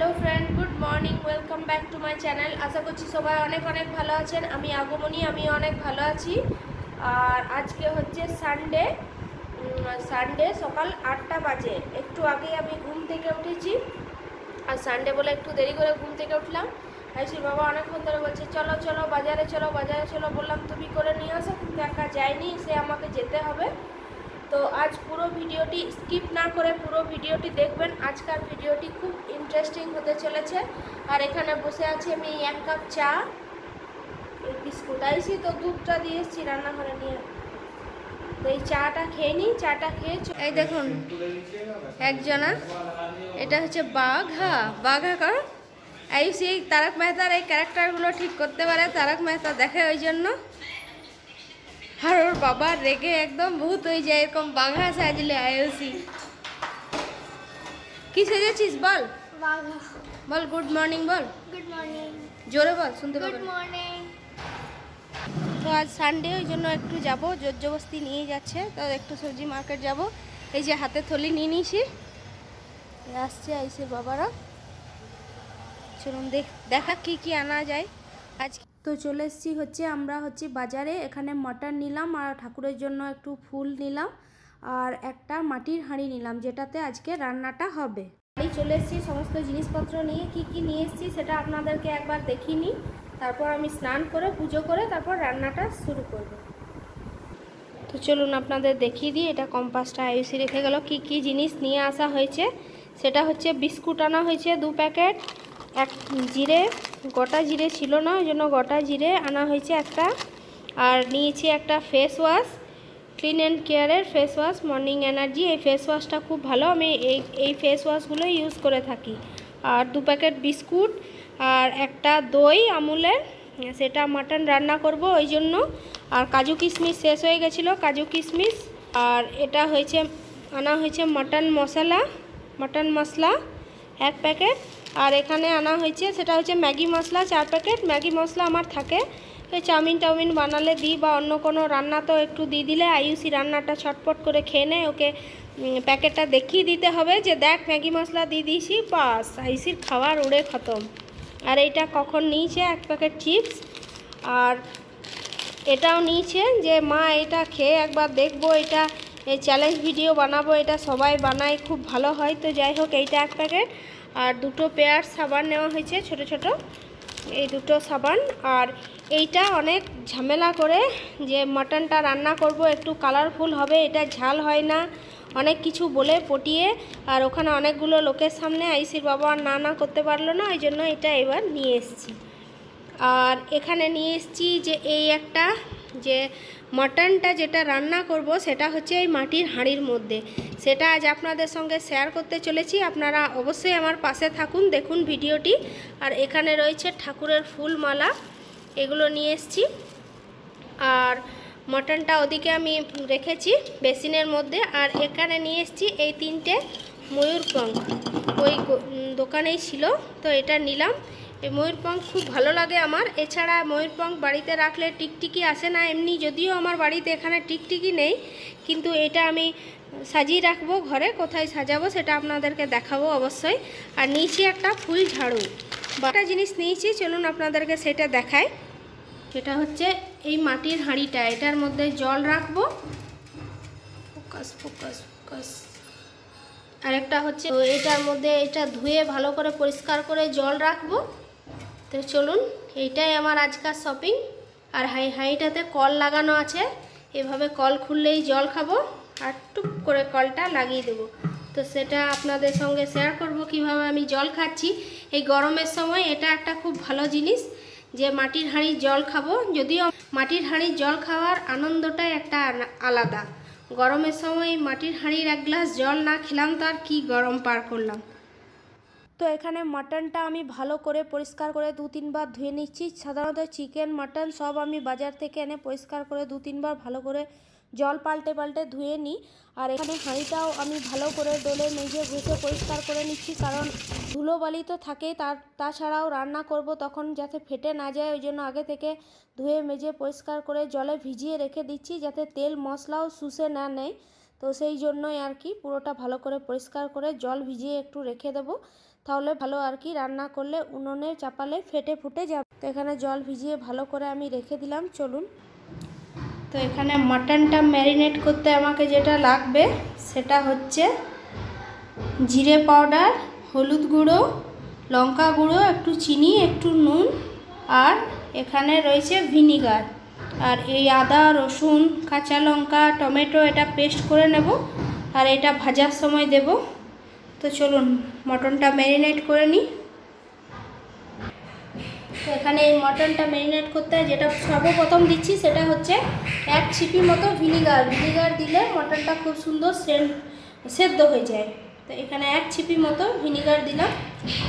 Hello friend good morning welcome back to my channel আশা করছি সবাই অনেক অনেক ভালো আছেন। আমি আগমনী, আমি অনেক ভালো আছি। আর আজকে হচ্ছে সানডে সানডে সকাল আটটা বাজে। একটু আগে আমি ঘুম থেকে উঠেছি। আর সানডে বলে একটু দেরি করে ঘুম থেকে উঠলাম। আইসির বাবা অনেকক্ষণ ধরে বলছে, চলো চলো, বাজারে চলো বাজারে, চলো। বললাম, তুমি করে নিয়ে আসো, কিন্তু একা যায়নি সে আমাকে যেতে হবে। তো আজ পুরো ভিডিওটি স্কিপ না করে পুরো ভিডিওটি দেখবেন। আজকাল ভিডিওটি খুব ইন্টারেস্টিং হতে চলেছে। আর এখানে বসে আছি আমি এক কাপ চা বিস্কুট আইসি তো দুধটা দিয়ে এসেছি রান্নাঘরে নিয়ে। তো এই চাটা খেয়ে নিই, চাটা খেয়ে এই দেখুন, একজনা, এটা হচ্ছে বাঘ। বাঘা কর? আয়ুষি এই তারক মেহতার এই ক্যারেক্টারগুলো ঠিক করতে পারে, তারক মেহতা দেখে ওই জন্য। আর ওর বাবা রেগে একদম ভূত হয়ে যায় এরকম বাঘা সাজলে আয়ুষি কি সেজেছিস বল? বল গুড মর্নিং বল। গুড মর্নিং জোরে বল শুনতে গুড মর্নিং তো আজ সানডে ওই জন্য একটু যাব জোর জোরজবস্তি নিয়ে যাচ্ছে তো একটু সবজি মার্কেট যাব। এই যে হাতে থলি নিয়ে নিয়েছি। আসছে আইসে বাবারা। চলুন দেখ দেখা কি কি আনা যায়। আজ তো চলে এসেছি হচ্ছে আমরা হচ্ছে বাজারে। এখানে মটন নিলাম আর ঠাকুরের জন্য একটু ফুল নিলাম আর একটা মাটির হাঁড়ি নিলাম, যেটাতে আজকে রান্নাটা হবে। বাড়ি চলে এসেছি সমস্ত জিনিসপত্র নিয়ে, কি কি নিয়ে এসেছি সেটা আপনাদেরকে একবার দেখিয়ে নিই তারপর আমি স্নান করে, পুজো করে, তারপর রান্নাটা শুরু করব। তো চলুন আপনাদের দেখিয়ে দিই, এটা কম্পাসটা আয়ুষি রেখে গেল। কি কি জিনিস নিয়ে আসা হয়েছে, সেটা হচ্ছে বিস্কুট আনা হয়েছে দু প্যাকেট। এক জিরে, গোটা জিরে ছিল না, ওই জন্য গোটা জিরে আনা হয়েছে একটা। আর নিয়েছি একটা ফেস ওয়াশ ক্লিন অ্যান্ড কেয়ারের ফেস ওয়াশ মর্নিং এনার্জি এই ফেস ওয়াশটা খুব ভালো। আমি এই এই ফেস ওয়াশগুলো ইউজ করে থাকি। আর দু প্যাকেট বিস্কুট আর একটা দই আমুলের, সেটা মাটন রান্না করব ওই জন্য। আর কাজু কিশমিশ শেষ হয়ে গেছিল, কাজু কিশমিশ। আর এটা হয়েছে, আনা হয়েছে মাটন মশলা মাটন মশলা, এক প্যাকেট আর এখানে আনা হয়েছে, সেটা হচ্ছে ম্যাগি মশলা চার প্যাকেট। ম্যাগি মশলা আমার থাকে। চাউমিন টাউমিন বানালে দিই বা অন্য কোনো রান্না তো একটু দিয়ে দিলে আয়ুষি রান্নাটা ছটপট করে খেয়ে নেয়, ওকে প্যাকেটটা দেখিয়ে দিতে হবে যে দেখ ম্যাগি মশলা দিয়ে দিয়েছি, বাস আয়ুষির খাবার উড়ে খতম। আর এইটা কখন নিয়েছে? এক প্যাকেট চিপস। আর এটাও নিয়েছে যে, মা, এটা খেয়ে একবার দেখব, এটা চ্যালেঞ্জ ভিডিও বানাবো, এটা সবাই বানায়, খুব ভালো হয়। তো যাই হোক, এইটা এক প্যাকেট। আর দুটো পেয়ার সাবান নেওয়া হয়েছে, ছোট ছোট। এই দুটো সাবান। আর এইটা অনেক ঝামেলা করে যে মাটনটা রান্না করব, একটু কালারফুল হবে, এটা ঝাল হয় না। অনেক কিছু বলে পটিয়ে, আর ওখানে অনেকগুলো লোকের সামনে আইসির বাবা আর না না করতে পারল না, ওই জন্য এটা এবার নিয়ে এসেছি। আর এখানে নিয়ে এসেছি যে এই একটা যে মাটনটা যেটা রান্না করব সেটা হচ্ছে এই মাটির হাঁড়ির মধ্যে। সেটা আজ আপনাদের সঙ্গে শেয়ার করতে চলেছি। আপনারা অবশ্যই আমার পাশে থাকুন, দেখুন ভিডিওটি। আর এখানে রয়েছে ঠাকুরের ফুল মালা এগুলো নিয়ে এসেছি। আর মটনটা ওদিকে আমি রেখেছি বেসিনের মধ্যে। আর এখানে নিয়ে এসেছি এই তিনটে ময়ূরপঙ্খ ওই দোকানেই ছিল, তো এটা নিলাম। এই ময়ূরপঙ্খ খুব ভালো লাগে আমার। এছাড়া ময়ূরপঙ্খ বাড়িতে রাখলে টিকটিকি আসে না, এমনি যদিও আমার বাড়িতে এখানে টিকটিকি নেই, কিন্তু এটা আমি সাজিয়ে রাখব ঘরে, কোথায় সাজাবো সেটা আপনাদেরকে দেখাবো অবশ্যই। আর নিচে একটা ফুল ঝাড়ু। বা একটা জিনিস নিয়েছি, চলুন আপনাদেরকে সেটা দেখায় সেটা হচ্ছে এই মাটির হাঁড়িটা, এটার মধ্যে জল রাখব। Focus focus focus. আর একটা হচ্ছে এটার মধ্যে এটা ধুয়ে ভালো করে পরিষ্কার করে জল রাখব। তো চলুন, এইটাই আমার আজকার শপিং আর হাই হাঁড়িটাতে কল লাগানো আছে। এভাবে কল খুললেই জল খাব, আর টুক করে কলটা লাগিয়ে দেবো। তো সেটা আপনাদের সঙ্গে শেয়ার করব, কীভাবে আমি জল খাচ্ছি। এই গরমের সময় এটা একটা খুব ভালো জিনিস যে মাটির হাঁড়ির জল খাব। যদিও মাটির হাঁড়ির জল খাওয়ার আনন্দটাই একটা আলাদা। গরমের সময় মাটির হাঁড়ির এক গ্লাস জল না খেলাম তো আর কী গরম পার করলাম। তো এখানে মাটনটা আমি ভালো করে পরিষ্কার করে দু তিনবার ধুয়ে নিচ্ছি। সাধারণত চিকেন, মাটন সব আমি বাজার থেকে এনে পরিষ্কার করে দু তিনবার ভালো করে জল পাল্টে পাল্টে ধুয়ে নিই। আর এখানে হাঁড়িটাও আমি ভালো করে ডোলে মেজে ঘষে পরিষ্কার করে নিচ্ছি কারণ ধুলোবালি তো থাকেই। তার, তাছাড়াও রান্না করব তখন যাতে ফেটে না যায়, ওই জন্য আগে থেকে ধুয়ে মেজে পরিষ্কার করে জলে ভিজিয়ে রেখে দিচ্ছি যাতে তেল, মশলাও শুষে না নেয়। তো সেই জন্যই আর কি পুরোটা ভালো করে পরিষ্কার করে জল ভিজিয়ে একটু রেখে দেবো। তাহলে ভালো আর কি রান্না করলে উনুনে চাপালে ফেটে ফুটে যাবে। তো এখানে জল ভিজিয়ে ভালো করে আমি রেখে দিলাম, চলুন। তো এখানে মাটনটা ম্যারিনেট করতে আমাকে যেটা লাগবে সেটা হচ্ছে জিরে পাউডার, হলুদ গুঁড়ো, লঙ্কা গুঁড়ো, একটু চিনি, একটু নুন আর এখানে রয়েছে ভিনিগার। আর এই আদা, রসুন, কাঁচা লঙ্কা, টমেটো এটা পেস্ট করে নেব আর এটা ভাজার সময় দেব। তো চলুন, মটনটা ম্যারিনেট করে নিই। তো এখানে এই মটনটা ম্যারিনেট করতে হয়, যেটা সর্বপ্রথম দিচ্ছি সেটা হচ্ছে এক ছিপি মতো ভিনিগার। ভিনিগার দিলে মটনটা খুব সুন্দর সেদ্ধ হয়ে যায়। তো এখানে এক ছিপি মতো ভিনিগার দিলাম।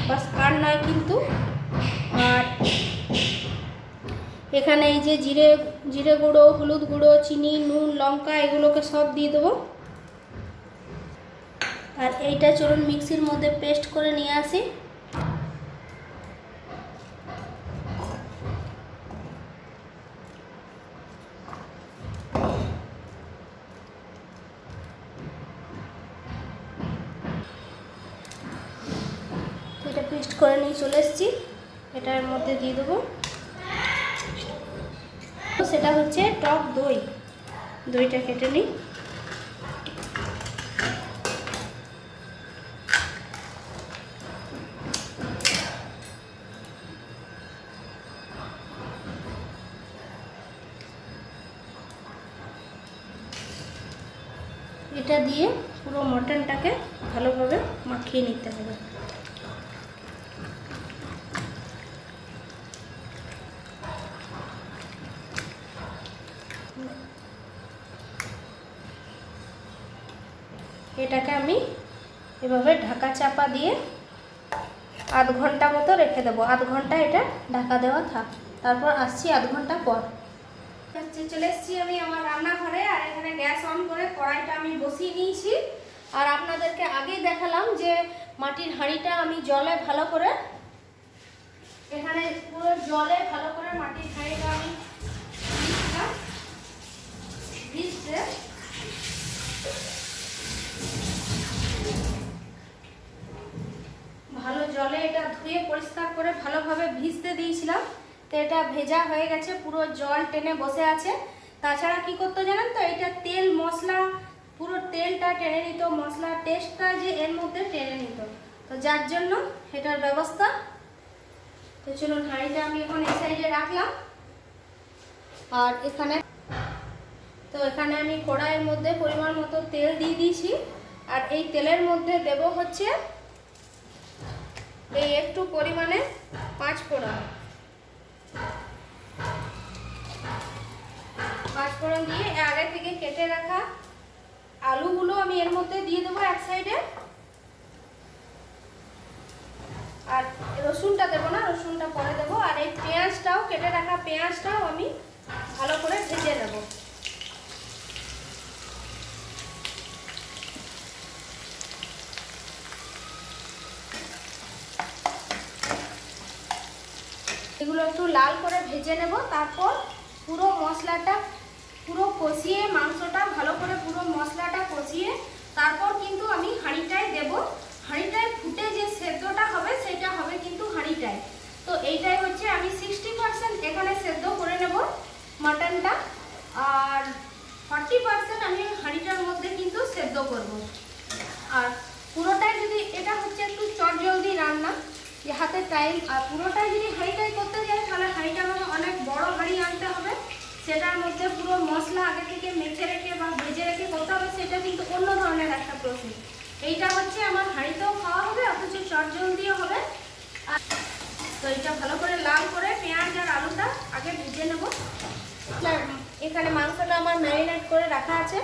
বাস আর নয় কিন্তু। আর এখানে এই যে জিরে জিরে গুঁড়ো, হলুদ গুঁড়ো, চিনি, নুন, লঙ্কা, এগুলোকে সব দিয়ে দেবো। আর এইটা চলুন মিক্সির মধ্যে পেস্ট করে নিয়ে আসি এটা পেস্ট করে নিয়ে চলে এসেছি এটার মধ্যে দিয়ে দেবো সেটা হচ্ছে টক দই দইটা কেটে নিই। এটা দিয়ে পুরো মটনটাকে ভালোভাবে মাখিয়ে নিতে হবে। এটাকে আমি এভাবে ঢাকা চাপা দিয়ে আধ ঘণ্টা মতো রেখে দেবো। আধ ঘণ্টা এটা ঢাকা দেওয়া থাক। তারপর আসছি আধ ঘণ্টা পর। চলে এসেছি আমি আমার রান্নাঘরে, আর এখানে গ্যাস অন করে কড়াইটা আমি বসিয়ে নিয়েছি। আর আপনাদেরকে আগেই দেখালাম যে মাটির হাঁড়িটা আমি জলে ভালো করে, এখানে পুরো জলে ভালো করে মাটির হাঁড়িটা আমি ভিজতে ভালো জলে এটা ধুয়ে পরিষ্কার করে ভালোভাবে ভিজতে দিয়েছিলাম। তো এটা ভেজা হয়ে গেছে, পুরো জল টেনে বসে আছে। তাছাড়া কি করতে জানেন তো, এটা তেল মশলা, পুরো তেলটা টেনে নিত, মশলার টেস্টটা যে এর মধ্যে টেনে নিত। তো যার জন্য এটার ব্যবস্থা। তো চলুন, হাঁড়িটা আমি এখন এই সাইডে রাখলাম। আর এখানে, তো এখানে আমি কড়াইয়ের মধ্যে পরিমাণ মতো তেল দিয়ে দিয়েছি। আর এই তেলের মধ্যে দেব হচ্ছে এই একটু পরিমাণে পাঁচ ফোড়ন। পাঁচ ফোড়ন দিয়ে আগে থেকে কেটে রাখা আলুগুলো আমি এর মধ্যে দিয়ে দেবো এক সাইডে। আর রসুনটা দেবো না, রসুনটা পরে দেবো। আর এই পেঁয়াজটাও, কেটে রাখা পেঁয়াজটাও আমি ভালো করে ভেজে নেব। এগুলো একটু লাল করে ভেজে নেব, তারপর পুরো মশলাটা, পুরো কষিয়ে মাংসটা, ভালো করে পুরো মশলাটা কষিয়ে তারপর কিন্তু আমি হাঁড়িটায় দেব। হাঁড়িটায় ফুটে যে সেদ্ধটা হবে, সেটা হবে কিন্তু হাঁড়িটায়। তো এইটাই হচ্ছে আমি সিক্সটি পার্সেন্ট এখানে সেদ্ধ করে নেব মাটনটা, আর ফর্টি পার্সেন্ট আমি হাঁড়িটার মধ্যে কিন্তু সেদ্ধ করব। আর পুরোটাই যদি এটা হচ্ছে একটু চটজলদি রান্না যে হাতে টাইম, আর পুরোটাই যদি হাঁড়িটাই করতে যাই, তাহলে হাঁড়িটা আমাকে অনেক বড় হাঁড়ি আনতে হবে। সেটার মধ্যে পুরো মশলা আগে থেকে মেখে রেখে বা ভেজে রেখে করতে হবে, সেটা কিন্তু অন্য ধরনের একটা প্রসেস এইটা হচ্ছে আমার হাঁড়িতেও খাওয়া হবে, অথচ চটজলদিও হবে। তো এটা ভালো করে লাল করে পেঁয়াজ আর আলুটা আগে ভেজে নেব। এখানে মাংসটা আমার ম্যারিনেট করে রাখা আছে।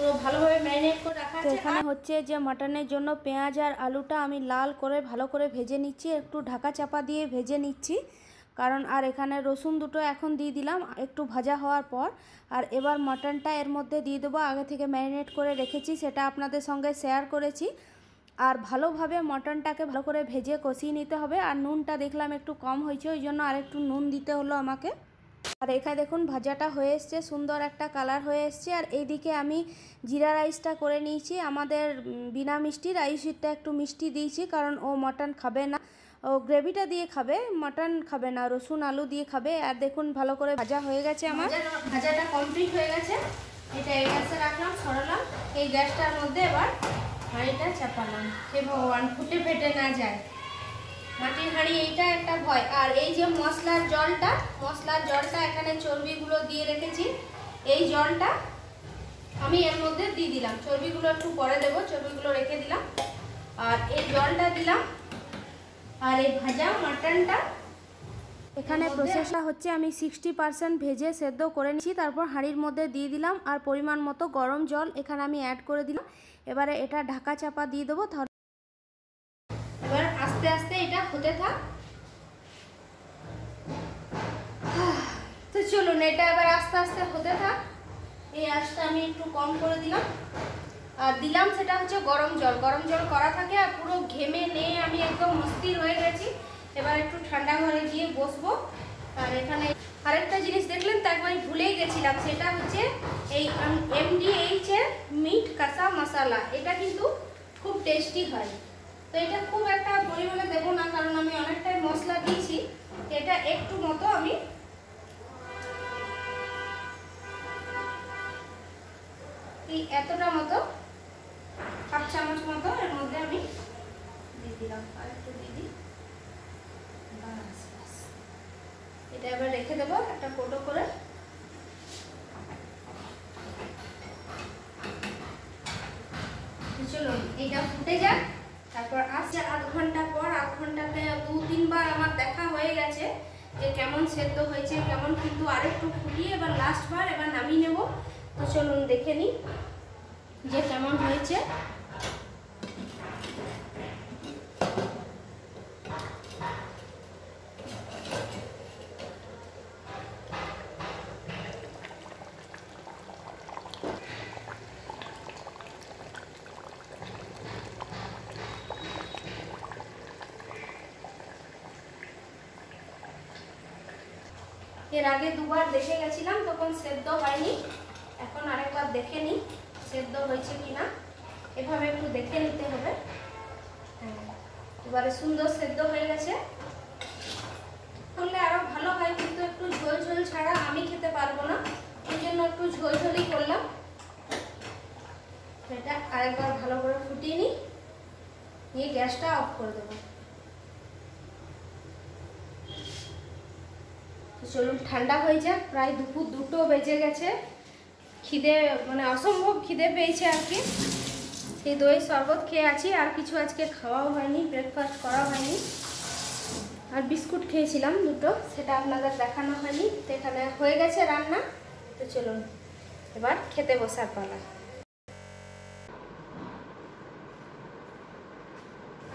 পুরো ভালোভাবে ম্যারিনেট করে রাখা আছে। এখানে হচ্ছে যে মাটনের জন্য পেঁয়াজ আর আলুটা আমি লাল করে ভালো করে ভেজে নিচ্ছি একটু ঢাকা চাপা দিয়ে ভেজে নিচ্ছি। কারণ আর এখানে রসুন দুটো এখন দিয়ে দিলাম একটু ভাজা হওয়ার পর। আর এবার মাটনটা এর মধ্যে দিয়ে দেবো আগে থেকে ম্যারিনেট করে রেখেছি সেটা আপনাদের সঙ্গে শেয়ার করেছি। আর ভালোভাবে মটনটাকে ভালো করে ভেজে কষিয়ে নিতে হবে আর নুনটা দেখলাম একটু কম হয়েছে ওই জন্য আর একটু নুন দিতে হলো আমাকে। আর এখানে দেখুন ভাজাটা হয়ে এসছে, সুন্দর একটা কালার হয়ে এসছে। আর এইদিকে আমি জিরা রাইসটা করে নিয়েছি। আমাদের বিনা মিষ্টি রাইসটা একটু মিষ্টি দিয়েছি, কারণ ও মটন খাবে না। ও গ্রেভিটা দিয়ে খাবে, মটন খাবে না, রসুন, আলু দিয়ে খাবে। আর দেখুন ভালো করে ভাজা হয়ে গেছে আমার। ভাজাটা কমপ্লিট হয়ে গেছে। এটা এই গ্যাসে রাখলাম, সরালাম। এই গ্যাসটার মধ্যে এবার হাঁড়িটা চাপালাম হে ভগবান ফুটে ফেটে না যায়। মাটির হাঁড়ি এইটা একটা ভয়। আর এই যে মশলার জলটা মশলার জলটা এখানে চর্বিগুলো দিয়ে রেখেছি। এই জলটা আমি এর মধ্যে দিয়ে দিলাম। চর্বিগুলো একটু পরে দেবো চর্বিগুলো রেখে দিলাম। আর এই জলটা দিলাম। আর এই ভাজা মাটনটা এখানে প্রসেসটা হচ্ছে আমি সিক্সটি পার্সেন্ট ভেজে সেদ্ধ করে নিয়েছি তারপর হাঁড়ির মধ্যে দিয়ে দিলাম। আর পরিমাণ মতো গরম জল এখানে আমি অ্যাড করে দিলাম। এবারে এটা ঢাকা চাপা দিয়ে দেবো আস্তে আস্তে এটা হতে থাক। তো চলুন, এটা এবার আস্তে আস্তে হতে থাক। এই আঁচটা আমি একটু কম করে দিলাম। আর দিলাম সেটা হচ্ছে গরম জল। গরম জল করা থাকে আর পুরো ঘেমে নিয়ে আমি একদম অস্থির হয়ে গেছি। এবার একটু ঠান্ডা ঘরে গিয়ে বসবো। আর এখানে আরেকটা জিনিস দেখলেন, তা একবার ভুলেই গেছিলাম। সেটা হচ্ছে এই এমডিএইচ এর মিট কাঁচা মশালা। এটা কিন্তু খুব টেস্টি হয়। তো এটা খুব একটা পরিমাণে দেবো না, কারণ আমি অনেকটাই মশলা দিয়েছি। এটা একটু মতো আমি এই এতটা মতো, হাফ চামচ মতো এর মধ্যে আমি দিয়ে দিলাম। আর একটু দিয়ে দিই। এটা এবার রেখে দেবো একটা ফটো করে। চলুন, এইটা ফুটে যাক। ঘণ্টা পর আধ ঘন্টাতে দু তিনবার আমার দেখা হয়ে গেছে যে কেমন সেদ্ধ হয়েছে, কেমন, কিন্তু আরেকটু ফুটিয়ে এবার লাস্টবার এবার নামিয়ে নেব। তো চলুন দেখে নিই যে কেমন হয়েছে। এর আগে দুবার দেখে গেছিলাম তখন সেদ্ধ হয়নি। এখন আরেকবার দেখে নিই সেদ্ধ হয়েছে কিনা। এভাবে একটু দেখে নিতে হবে। হ্যাঁ, এবারে সুন্দর সেদ্ধ হয়ে গেছে। করলে আরও ভালো হয় কিন্তু একটু ঝোল ঝোল ছাড়া আমি খেতে পারব না। ওই জন্য একটু ঝোল ঝোলই করলাম। এটা আরেকবার ভালো করে ফুটিয়ে নিই। নিয়ে গ্যাসটা অফ করে দেবো। তো চলুন, ঠান্ডা হয়ে যাক। প্রায় দুপুর দুটো বেজে গেছে। খিদে মানে অসম্ভব খিদে পেয়েছে আর কি। সেই দই শরবত খেয়ে আছি, আর কিছু আজকে খাওয়াও হয়নি ব্রেকফাস্ট করা হয়নি। আর বিস্কুট খেয়েছিলাম দুটো, সেটা আপনাদের দেখানো হয়নি। তো এখানে হয়ে গেছে রান্না। তো চলুন, এবার খেতে বসার পালা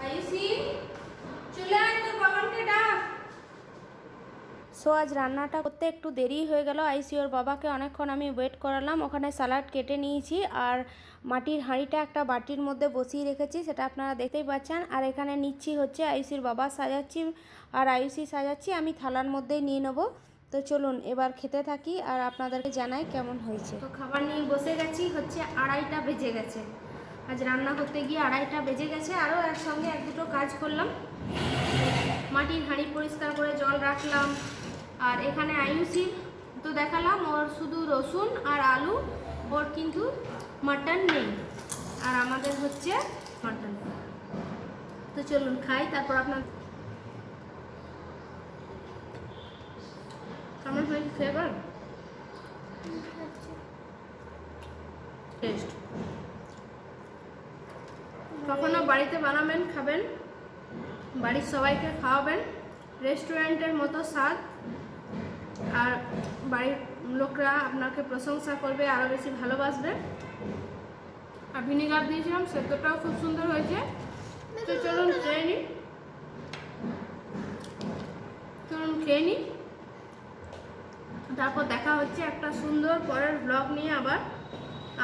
আয়ুষি চলে আয় তোর বাবানকে ডাক সো আজ রান্নাটা করতে একটু দেরি হয়ে গেল। আইসিওর বাবাকে অনেকক্ষণ আমি ওয়েট করালাম। ওখানে স্যালাড কেটে নিয়েছি আর মাটির হাঁড়িটা একটা বাটির মধ্যে বসিয়ে রেখেছি, সেটা আপনারা দেখতেই পাচ্ছেন। আর এখানে নিচ্ছি হচ্ছে আয়ুষির বাবা সাজাচ্ছি আর আইসি সাজাচ্ছি, আমি থালার মধ্যেই নিয়ে নেব। তো চলুন, এবার খেতে থাকি আর আপনাদেরকে জানাই কেমন হয়েছে। তো খাবার নিয়ে বসে গেছি, হচ্ছে আড়াইটা বেজে গেছে। আজ রান্না করতে গিয়ে আড়াইটা বেজে গেছে, আরও একসঙ্গে এক দুটো কাজ করলাম। মাটির হাঁড়ি পরিষ্কার করে জল রাখলাম। আর এখানে আয়ুষি তো দেখালাম, ওর শুধু রসুন আর আলু, ওর কিন্তু মাটন নেই। আর আমাদের হচ্ছে মাটন। তো চলুন খাই, তারপর আপনার কেমন হয়েছে ফ্লেভার টেস্ট কখনো বাড়িতে বানাবেন, খাবেন? বাড়ির সবাইকে খাওয়াবেন। রেস্টুরেন্টের মতো স্বাদ। আর বাড়ির লোকরা আপনাকে প্রশংসা করবে আরও বেশি ভালোবাসবে। আর ভিনিগার দিয়েছিলাম, সেদ্ধটাও খুব সুন্দর হয়েছে। তো চলুন খেয়ে নিই। চলুন খেয়ে নিই। তারপর দেখা হচ্ছে একটা সুন্দর পরের ব্লগ নিয়ে আবার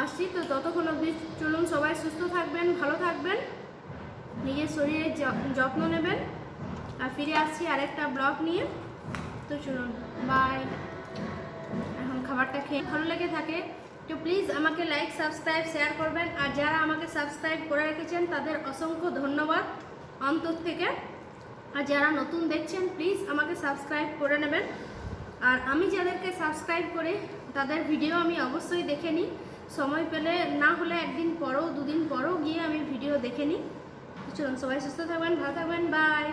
আসছি। তো ততক্ষণ অবধি চলুন সবাই সুস্থ থাকবেন, ভালো থাকবেন। নিজের শরীরের যত্ন নেবেন। আর ফিরে আসছি আরেকটা ব্লগ নিয়ে। তো চলুন বাই এখন খাবারটা খেয়ে ভালো লেগে থাকে, তো প্লিজ আমাকে লাইক সাবস্ক্রাইব শেয়ার করবেন। আর যারা আমাকে সাবস্ক্রাইব করে রেখেছেন, তাদের অসংখ্য ধন্যবাদ অন্তর থেকে। আর যারা নতুন দেখছেন প্লিজ আমাকে সাবস্ক্রাইব করে নেবেন। আর আমি যাদেরকে সাবস্ক্রাইব করি, তাদের ভিডিও আমি অবশ্যই দেখে নিই। সময় পেলে না হলে একদিন পরও, দুদিন পরও গিয়ে আমি ভিডিও দেখে নিই। চলুন, সবাই সুস্থ থাকবেন, ভালো থাকবেন বাই